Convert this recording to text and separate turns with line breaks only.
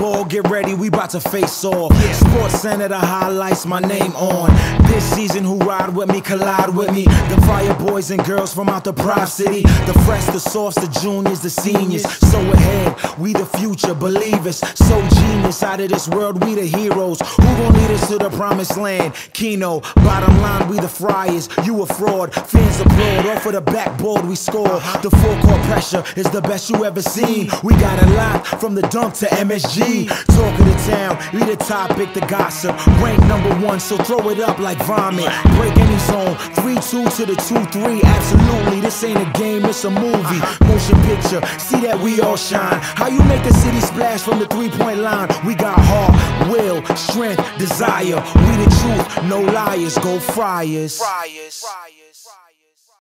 ball, get ready, we about to face off. Sports Center, the highlights, my name on. This season, who ride with me, collide with me. The fire boys and girls from out the Pride City. The fresh, the softs, the juniors, the seniors. So ahead, we the future, believe us. So genius, out of this world, we the heroes. Who gon' lead us to the promised land? Keno, bottom line, we the friars. You a fraud, fans applaud. Off of the backboard, we score. The full court pressure is the best you ever seen. We got a lot from the dunk to MSG. Talk of the town, we the topic, the gossip. Rank number one, so throw it up like vomit. Break any zone, 3 2 to the 2 3. Absolutely, this ain't a game, it's a movie. Motion picture, see that we all shine. How you make the city splash from the three point line? We got heart, will, strength, desire. We the truth, no liars, go friars. friars.